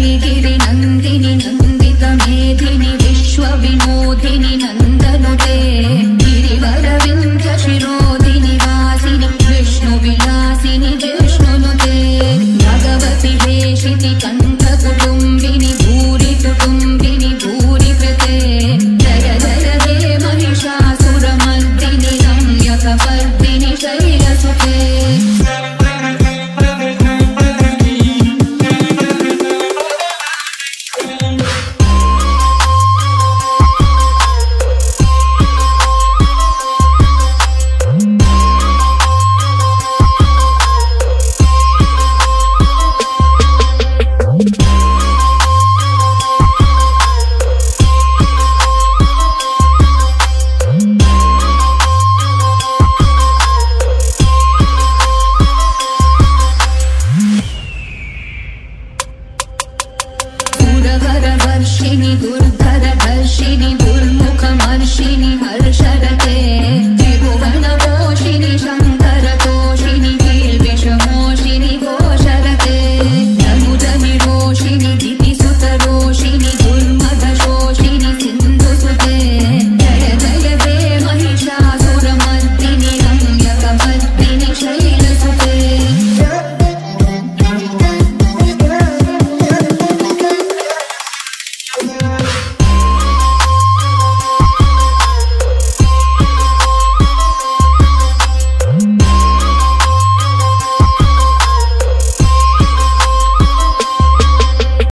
श्रीगिरिनन्दिनि नन्दितमेधिनि विश्वविनोदिनि नन्दनुते गिरिवरविन्ध्यशिरोदिनि वासिनि विष्णुविलासिनि जिष्णुनुते भगवति कण्ठकुटुम्बिनि सुरवरवर्षिणि दुर्धरधर्षिणि दुर्मुखमर्षिणि